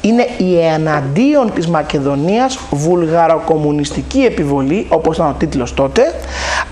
είναι η εναντίον της Μακεδονίας βουλγαροκομμουνιστική επιβολή, όπως ήταν ο τίτλος τότε,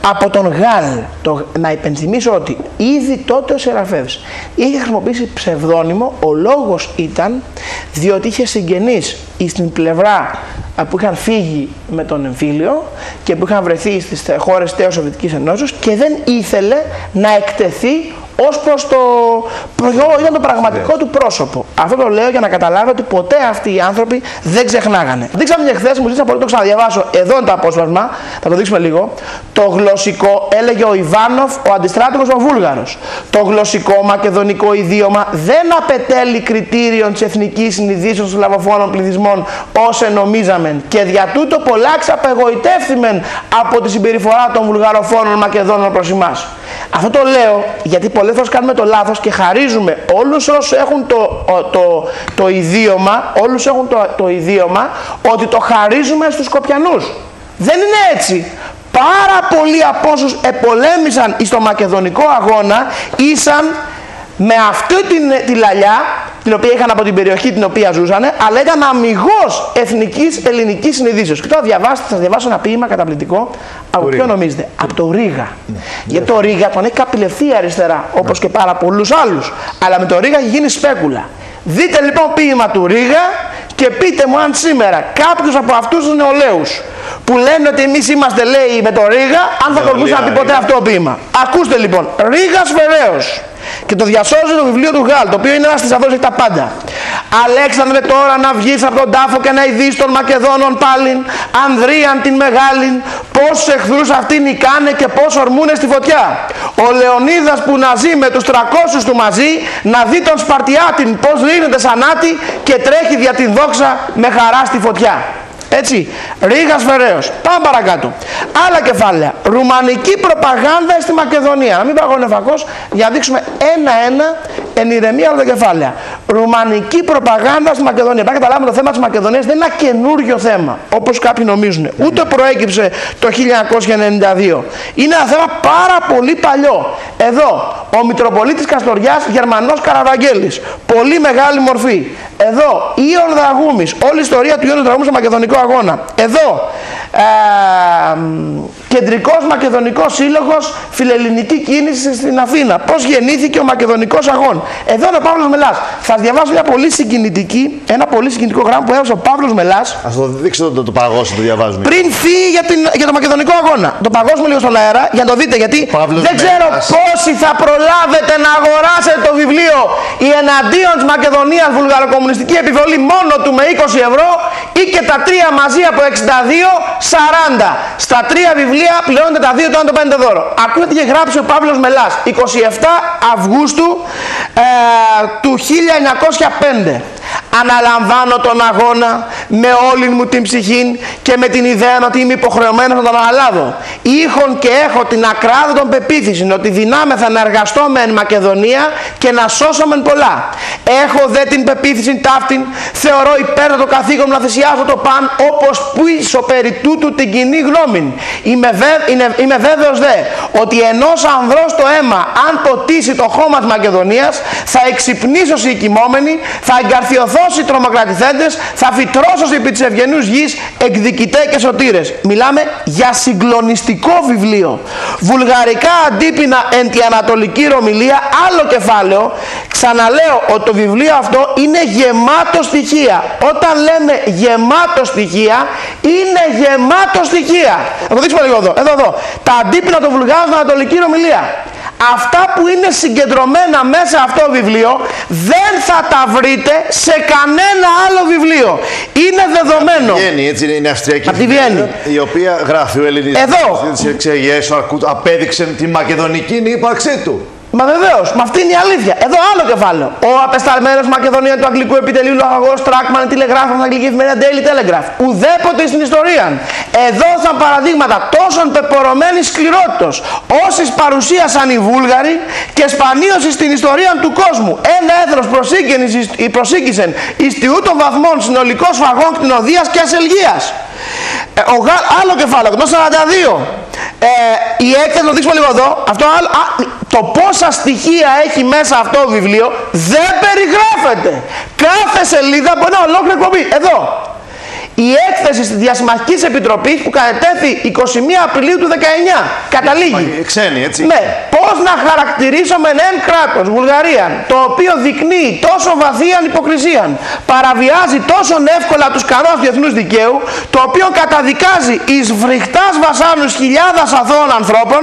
από τον Γάλ. Το, να υπενθυμίσω ότι ήδη τότε ο Σεραφεύς είχε χρησιμοποιήσει ψευδόνυμο, ο λόγος ήταν διότι είχε συγγενείς στην πλευρά που είχαν φύγει με τον εμφύλιο και που είχαν βρεθεί στις χώρες τέως Σοβιετικής Ενώσεως και δεν ήθελε να εκτεθεί ως προς το. Ποιο ήταν το πραγματικό ναι. του πρόσωπο. Αυτό το λέω για να καταλάβω ότι ποτέ αυτοί οι άνθρωποι δεν ξεχνάγανε. Δείξαμε και χθες, μου ζήτησα πολύ το ξαναδιαβάσω. Εδώ είναι το απόσπασμα, θα το δείξουμε λίγο. Το γλωσσικό, έλεγε ο Ιβάνοφ, ο αντιστράτηγος ο Βούλγαρος. Το γλωσσικό μακεδονικό ιδίωμα δεν απαιτέλει κριτήριων της εθνικής συνειδήσεως των λαβοφώνων πληθυσμών όσο νομίζαμε. Και δια τούτο πολλά ξαπεγοητεύθυμεν από τη συμπεριφορά των βουλγαροφώνων Μακεδόνων προς εμάς. Αυτό το λέω γιατί πολλές φορές κάνουμε το λάθος και χαρίζουμε όλους όσους έχουν το, το, το ιδίωμα, όλους έχουν το, το ιδίωμα ότι το χαρίζουμε στους Σκοπιανούς. Δεν είναι έτσι. Πάρα πολλοί από όσους επολέμησαν στο μακεδονικό αγώνα ήσαν με αυτή την, τη λαλιά την οποία είχαν από την περιοχή την οποία ζούσαν, αλλά ήταν αμυγός εθνικής ελληνικής συνειδήσεως. Και τώρα διαβάστε, θα διαβάσω ένα ποίημα καταπληκτικό. Από ποιο νομίζετε, από το Ρίγα. Ναι. Γιατί το Ρίγα τον έχει καπηλευθεί αριστερά, όπως ναι. και πάρα πολλούς άλλους. Αλλά με το Ρίγα έχει γίνει σπέκουλα. Δείτε λοιπόν ποίημα του Ρίγα και πείτε μου αν σήμερα κάποιος από αυτούς τους νεολαίους που λένε ότι εμείς είμαστε λέει με το Ρίγα, αν θα ακολουθούσαν τίποτε αυτό το ποίημα. Ακούστε λοιπόν, Ρίγα Βεραίο και το διασώζει το βιβλίο του Γάλ, το οποίο είναι ένας θησαυρός, έχει τα πάντα. Αλέξανδρε τώρα να βγεις από τον τάφο και να ειδείς των Μακεδόνων πάλι, Ανδρίαν την Μεγάλη, πόσου εχθρούς αυτοί νικάνε και πώς ορμούνε στη φωτιά. Ο Λεωνίδας που να ζει με τους 300 του μαζί, να δει τον Σπαρτιάτην πώς λύνεται σαν και τρέχει δια την δόξα με χαρά στη φωτιά. Έτσι, Ρίγας Φεραίος. Πάμε παρακάτω. Άλλα κεφάλαια. Ρουμανική προπαγάνδα στη Μακεδονία. Να μην παγώνε φακός για να δείξουμε ένα-ένα εν ηρεμία όλα τα κεφάλαια. Ρουμανική προπαγάνδα στη Μακεδονία. Πρέπει να καταλάβουμε το θέμα της Μακεδονίας δεν είναι ένα καινούριο θέμα, όπως κάποιοι νομίζουν. Ούτε προέκυψε το 1992. Είναι ένα θέμα πάρα πολύ παλιό. Εδώ, ο Μητροπολίτης Καστοριάς, Γερμανός Καραβαγγέλης. Πολύ μεγάλη μορφή. Εδώ, Ιων Δραγούμης. Όλη η ιστορία του Ιων Δραγούμη στο Μακεδονικό αγώνα. Εδώ, ε, κεντρικός μακεδονικός σύλλογος φιλελληνική κίνηση στην Αθήνα. Πώς γεννήθηκε ο μακεδονικός αγών. Εδώ είναι ο Παύλος Μελάς. Θα διαβάσω μια πολύ συγκινητική, ένα πολύ συγκινητικό γράμμα που έδωσε ο Παύλος Μελάς. Ας το δείξετε το, το παγώσι, το διαβάζουμε. Πριν φύγει για, την, για το μακεδονικό αγώνα. Το παγώσουμε λίγο στον αέρα για να το δείτε γιατί Παύλος δεν ξέρω πόσοι θα προλάβετε να αγοράσετε το βιβλίο η εναντίον της Μακεδονίας βουλγαροκομμουνιστική επιβολή μόνο του με 20 ευρώ ή και τα τρία μαζί από 62 40. Στα τρία βιβλία πληρώνετε τα δύο, το το παίρνετε δώρο. Ακούτε τι είχε γράψει ο Παύλος Μελάς 27 Αυγούστου ε, του 1905. Αναλαμβάνω τον αγώνα με όλη μου την ψυχή και με την ιδέα ότι είμαι υποχρεωμένος να τον αναλάβω. Ήχον και έχω την ακράδο πεποίθηση ότι δυνάμεθα να εργαστώ με εν Μακεδονία και να σώσω μεν πολλά. Έχω δε την πεποίθηση ταύτην, θεωρώ υπέρ το καθήκον να θυσιάσω το παν όπως πίσω περί τούτου την κοινή γνώμη. Είμαι, βέ, είναι, είμαι βέβαιος δε ότι ενός ανδρός το αίμα αν ποτίσει το χώμα της Μακεδονίας θα εξυπνήσω οι κοιμόμενοι, θα εγκαρθιωθώ οι τρομοκρατηθέντες, θα φυτρώσω επί της ευγενούς γης εκδικητέ και σωτήρες. Μιλάμε για συγκλονιστικό βιβλίο. Βουλγαρικά αντίπεινα εν τη Ανατολική Ρωμιλία, άλλο κεφάλαιο. Ξαναλέω ότι το βιβλίο αυτό είναι γεμάτο στοιχεία. Όταν λέμε γεμάτο στοιχεία, είναι γεμάτο στοιχεία. Θα το δείξουμε λίγο εδώ. Εδώ, εδώ. Τα αντίπεινα των Βουλγάρων στην Ανατολική Ρωμιλία. Αυτά που είναι συγκεντρωμένα μέσα αυτό το βιβλίο δεν θα τα βρείτε σε κανένα άλλο βιβλίο. Είναι δεδομένο. Από τη Βιέννη, έτσι είναι η Αυστριακή Από τη Βιέννη. Η οποία γράφει ο Ελληνικός. Εδώ. Απέδειξε τη μακεδονική ύπαρξή του. Μα βεβαίως, μα αυτή είναι η αλήθεια. Εδώ άλλο κεφάλαιο. Ο απεσταλμένος Μακεδονία του Αγγλικού Επιτελείου Λογαγό Τράκμαν τηλεγράφων στην Αγγλική Εφημερίδα Daily Telegraph. Ουδέποτε στην ιστορία. Εδώ θα παραδείγματα τόσων πεπορωμένη σκληρότητα όσε παρουσίασαν οι Βούλγαροι και σπανίωσης στην ιστορία του κόσμου. Ένα έθρο προσήκησεν εις των βαθμών συνολικός φαγών κτηνοδίας και ασελγίας. Ε, ο, άλλο κεφάλαιο, το 42. Ε, η έκθεση, το δείξουμε λίγο εδώ. Αυτό άλλο, α, το πόσα στοιχεία έχει μέσα αυτό το βιβλίο δεν περιγράφεται. Κάθε σελίδα από ένα ολόκληρο εκπομπή. Εδώ η έκθεση τη Διασημαχική Επιτροπή που κατετέθη 21 Απριλίου του 19 καταλήγει. Ξένοι, έτσι. Ναι, πώς να χαρακτηρίσουμε ένα κράτος, Βουλγαρία, το οποίο δεικνύει τόσο βαθύ ανυποκρισία, παραβιάζει τόσο εύκολα τους κανόνες του διεθνούς δικαίου, το οποίο καταδικάζει εις βριχτά βασάνους χιλιάδε αθώων ανθρώπων,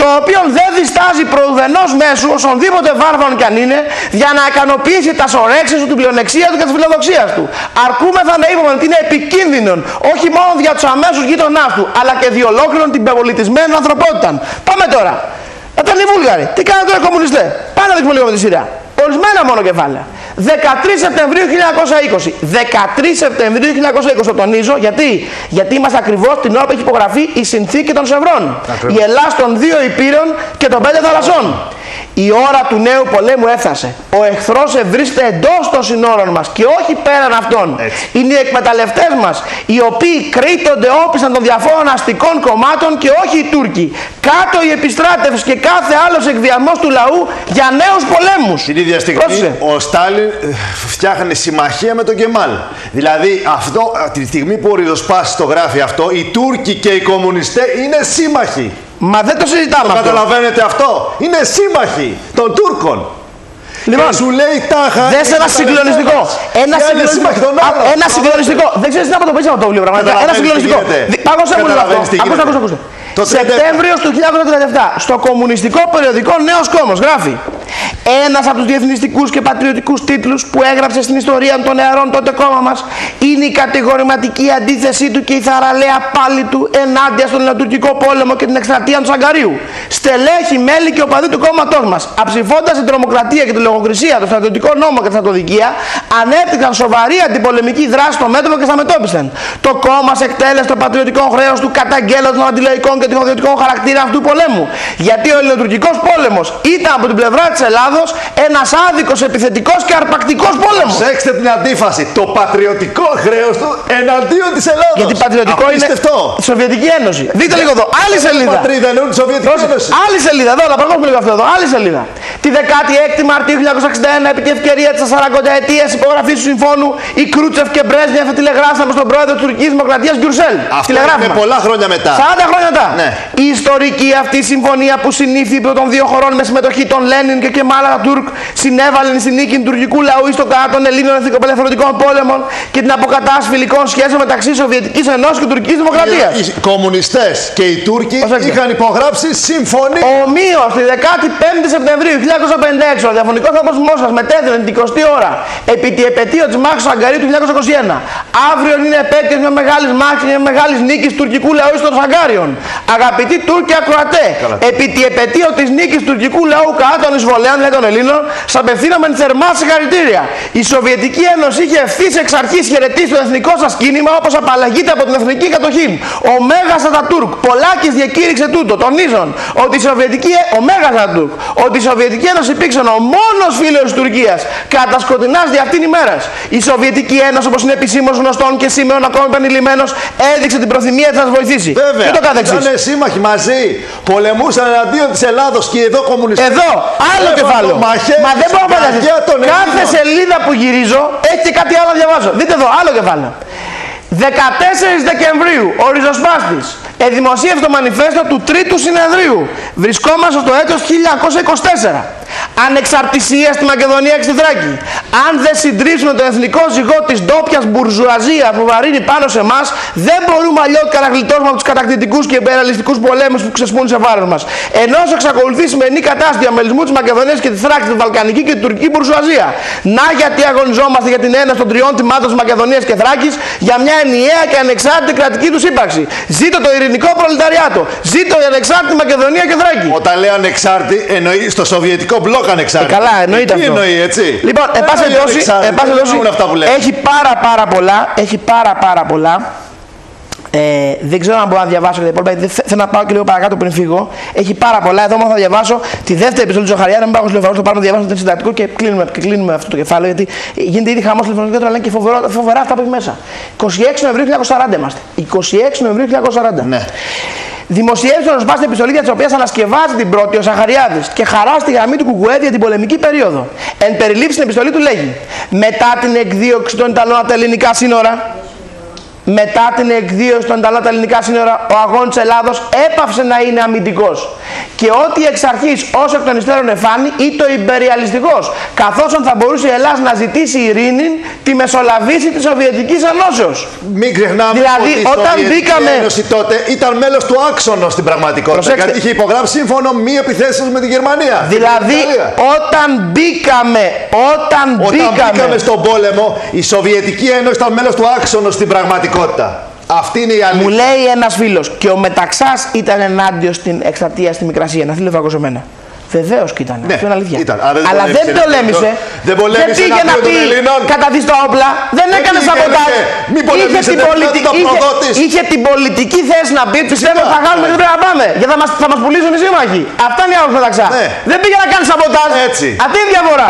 το οποίο δεν διστάζει προουδενός μέσου, οσονδήποτε βάρβαρο κι αν είναι, για να ικανοποιήσει τα σωρέξεις του, την πλειονεξία του και τη φιλοδοξία του. Αρκούμεθα να είπαμε ότι είναι επικίνδυνο όχι μόνο για τους αμέσους γείτονάς του, αλλά και δι' ολόκληρον την πεπολιτισμένη ανθρωπότητα. Πάμε τώρα. Ήταν οι Βούλγαροι. Τι κάνανε τώρα οι κομμουνιστέ; Πάμε να δείξουμε λίγο με τη σειρά. Ορισμένα μόνο κεφάλαια. 13 Σεπτεμβρίου 1920. 13 Σεπτεμβρίου 1920 το τονίζω γιατί, γιατί είμαστε ακριβώς την ώρα που έχει υπογραφεί η συνθήκη των Σευρών. Η Ελλάδα των δύο υπήρων και των πέντε θαλασσών. Η ώρα του νέου πολέμου έφτασε. Ο εχθρός ευρίσκεται εντός των συνόρων μας και όχι πέραν αυτών. Είναι οι εκμεταλλευτές μας οι οποίοι κρύτονται όπισαν των διαφόρων αστικών κομμάτων και όχι οι Τούρκοι. Κάτω η επιστράτευση και κάθε άλλος εκδιαμός του λαού για νέους πολέμους. Την ίδια στιγμή ο Στάλιν ε, φτιάχνει συμμαχία με τον Κεμάλ. Δηλαδή αυτό, τη στιγμή που ο Ριδοσπάση το γράφει αυτό, οι Τούρκοι και οι κομμουνιστές είναι σύμμαχοι. Μα δεν το συζητάμε Το αυτό. καταλαβαίνετε αυτό. Είναι σύμμαχοι των Τούρκων. Λοιπόν, και σου λέει τάχα. Δες ένα συγκλονιστικό. Ένα Και άλλοι σύμμαχοι των συγκλονιστικό. άλλων. Α, Ένα συγκλονιστικό. Δεν ξέρεις τι να το πει αυτό το βιβλίο πραγματικά. Ένα Καταλαβαίνεις τι συγκλονιστικό. γίνεται. Δι- Πάγωσε μου λίγο αυτό. Καταλαβαίνεις τι Ακούστε, γίνεται. ακούστε, ακούστε. Το 37. Σεπτέμβριο του 1937 στο κομμουνιστικό περιοδικό Νέος Κόμος γράφει ένας από τους διεθνιστικούς και πατριωτικούς τίτλους που έγραψε στην ιστορία των νεαρών τότε κόμμα μας είναι η κατηγορηματική αντίθεσή του και η θαραλέα πάλι του ενάντια στον Ελληνοτουρκικό πόλεμο και την εκστρατεία του Σαγκαρίου. Στελέχη, μέλη και οπαδοί του κόμματός μας, αψηφώντας την τρομοκρατία και τη λογοκρισία, το στρατιωτικό νόμο και τη στρατοδικία, ανέπτυξαν σοβαρή αντιπολεμική δράση στο μέτωπο και σταμετώπισαν. Το κόμμα σε εκτέλεσε το πατριωτικό χρέος του καταγγέλλοντας των αντιλαϊκών και τυχοδιωτικών χαρακτήρα αυτού του πολέμου. Γιατί ο ελληνοτουρκικός πόλεμος ήταν από την πλευρά της Ελλάδο ένας άδικος, επιθετικός και αρπακτικός πόλεμος. Προσέξτε την αντίφαση. Το πατριωτικό χρέος του εναντίον της Ελλάδα. Γιατί πατριωτικό είναι η Σοβιετική Ένωση. Δείτε λίγο εδώ, άλλη σελίδα. Πατρίδα εννοούν τη Σοβιετική Πρόσεξε. Ένωση. Άλλη σελίδα, εδώ, να παγώσουμε λίγο αυτό εδώ. Άλλη σελίδα. Τη 16η Μαρτίου 1961, επί τη ευκαιρία της 40 ετία υπογραφής του συμφώνου, η Κρούτσεφ και Μπρέσνιεφ τηλεγράψαμε στον πρόεδρο της Τουρκικής Δημοκρατίας Γκιουρσέλ. Αυτό είναι πολλά χρόνια μετά. 40 χρόνια μετά. Ναι. Η ιστορική αυτή συμφωνία που συνήθι υπό των δύο χωρών με συμμετοχή των Λένιν και Κεμάλ Τούρκ συνέβαλε στη νίκη του τουρκικού λαού στο κατά των Ελλήνων εθνικοπελευθερωτικών πόλεμων και την αποκατάσταση φιλικών σχέσεων μεταξύ Σοβιετικής Ενώση και Τουρκικής Δημοκρατίας. Οι κομμουνιστές και οι Τούρκοι Προσέξτε. είχαν υπογράψει συμφωνία. Ομοίως τη 15η Σεπτεμβρίου 1956 ο διαφωνικός θαυμασμό σα μετέδινε την 20η ώρα επί τη επαιτίο της μάχης του Αγκαρίου του 1921. Αύριο είναι επέτειος μιας μεγάλης μάχης, μιας μεγάλης νίκης του τουρκικού λαού των Αγκάριων. Αγαπητοί Τούρκοι ακροατέ, επί τη επαιτίο της νίκης του τουρκικού λαού κατά των εισβολέων, δηλαδή των Ελλήνων, σα απευθύναμε θερμά συγχαρητήρια. Η Σοβιετική Ένωση είχε ευθύς εξ αρχής χαιρετήσει το εθνικό σας κίνημα όπως απαλλαγείται από την εθνική κατοχή. Ο Μέγας Ατατούρκ, Πολάκης διακήρυξε τούτο, τονίζον ότι η Σοβιετική, ο Μέγας Ατατούρκ, ότι η Σοβιετική Ένωση υπήρξε ο μόνος φίλος της Τουρκίας κατά σκοτεινάς δι' αυτήν ημέρα. Η Σοβιετική Ένωση, όπως είναι επισήμως γνωστόν και σήμερα ακόμη επανειλημμένος, έδειξε την προθυμία της να σας βοηθήσει. Βέβαια. Και το καθεξής. Ήταν σύμμαχοι μαζί. Πολεμούσαν εναντίον της Ελλάδος και εδώ κομμουνιστέ. Εδώ, άλλο Έβαλαν κεφάλαιο. Το μαχαίρι Μα δεν στην μπορώ να καρδιά φανταστείς. των Κάθε Ελλήνων. σελίδα που γυρίζω έχει και κάτι άλλο να διαβάζω. Δείτε εδώ, άλλο κεφάλαιο. 14 Δεκεμβρίου, ο Ριζοσπάστης εδημοσίευσε το μανιφέστο του Τρίτου Συνεδρίου. Βρισκόμαστε στο έτος 1924. Ανεξαρτησία στη Μακεδονία και στη Θράκη. Αν δεν συντρίψουμε το εθνικό ζυγό της ντόπιας μπουρζουαζίας που βαρύνει πάνω σε εμάς, δεν μπορούμε αλλιώτικα να γλιτώσουμε από τους κατακτητικούς και υπεραλιστικούς πολέμους που ξεσπούν σε βάρος μας. Ενώ όσο εξακολουθεί η σημερινή κατάσταση διαμελισμού της Μακεδονίας και της Θράκη, της Βαλκανική και τη τουρκική μπουρζουαζία. Να γιατί αγωνιζόμαστε για την ένωση των τριών τιμάτων της Μακεδονίας και Θράκης για μια ενιαία και ανεξάρτητη κρατική του ύπαρξη. Ζήτω το ειρηνικό προλεταριάτο. Ζήτω η ανεξάρτητη Μακεδονία και Θράκη. Όταν λέει ανεξάρτητη, εννοεί στο Σοβιετικό μπλοκ ανεξάρτητη. Ε, καλά, εννοείται Τι αυτό. εννοεί, έτσι; Λοιπόν, εν πάση εννοεί περιπτώσει, ανεξάρτητη. εν πάση Δεν περιπτώσει, εννοούν αυτά που λέει. έχει πάρα πάρα πολλά, έχει πάρα πάρα πολλά. Ε, δεν ξέρω αν μπορώ να διαβάσω και τα υπόλοιπα, γιατί θε- θέλω να πάω και λίγο παρακάτω πριν φύγω. Έχει πάρα πολλά. Εδώ μόνο θα διαβάσω τη δεύτερη επιστολή του Ζαχαριά. Να μην πάω στο τηλεφωνικό, το πάρω να διαβάσω το συντακτικό και κλείνουμε, και κλείνουμε αυτό το κεφάλαιο. Γιατί γίνεται ήδη χαμός τηλεφωνικός και τώρα λένε και φοβερό, φοβερά αυτά που έχει μέσα. 26 Νοεμβρίου 1940 είμαστε. 26 Νοεμβρίου 1940. Ναι. Δημοσιεύσε ο Ροσπά την επιστολή της οποίας ανασκευάζει την πρώτη ο Σαχαριάδης και χαράς στη γραμμή του Κουκουέ για την πολεμική περίοδο. Εν περιλήψη στην επιστολή του λέγει: Μετά την εκδίωξη των Ιταλών από τα ελληνικά σύνορα, μετά την εκδίωση των Ιταλών τα ελληνικά σύνορα, ο αγώνας της Ελλάδος έπαυσε να είναι αμυντικός. Και ό,τι εξ αρχής όσο εκ των υστέρων εφάνει ή το υπεριαλιστικός, καθώς θα μπορούσε η Ελλάδα να ζητήσει ειρήνη, τη μεσολαβήση της Σοβιετικής Ενώσεως. Μην ξεχνάμε Δηλαδή, ότι η όταν Σοβιετική μπήκαμε- Ένωση τότε ήταν μέλος του άξονα στην πραγματικότητα. Προσέξτε. Γιατί είχε υπογράψει σύμφωνο μη επιθέσεις με τη Γερμανία. Δηλαδή, Την Ιταλία. όταν μπήκαμε, όταν, Όταν μπήκαμε, μπήκαμε στον πόλεμο, η Σοβιετική Ένωση ήταν μέλος του άξονα στην πραγματικότητα. Αυτή είναι η αλήθεια. μου λέει ένας φίλος, και ο Μεταξάς ήταν ενάντια στην εκστρατεία στη Μικρασία, να θέλει φαγωζεμένα. Βεβαίως και ήταν. Ναι, αυτό είναι αλήθεια. ήταν. Αλλά δεν Αλλά δεν πολέμησε πολέμησε. εναντίον- δεν πολέμησε πήγε να εναντίον των πει Ελλήνων. καταδεί τα όπλα. Δεν Δεν έκανε πήγε, σαμποτάζ. έλεγε, μη πολεμήσετε, την πολιτική, κράτη τα είχε, προδότης. είχε την πολιτική θέση να πει πιστεύω ότι θα κάνουμε και δεν πρέπει να πάμε. Γιατί θα μας, θα μας πουλήσουν οι σύμμαχοι. Αυτά είναι η άποψη μεταξά. Ναι. Δεν πήγε να κάνει σαμποτάζ. Έτσι. Αυτή είναι η διαφορά.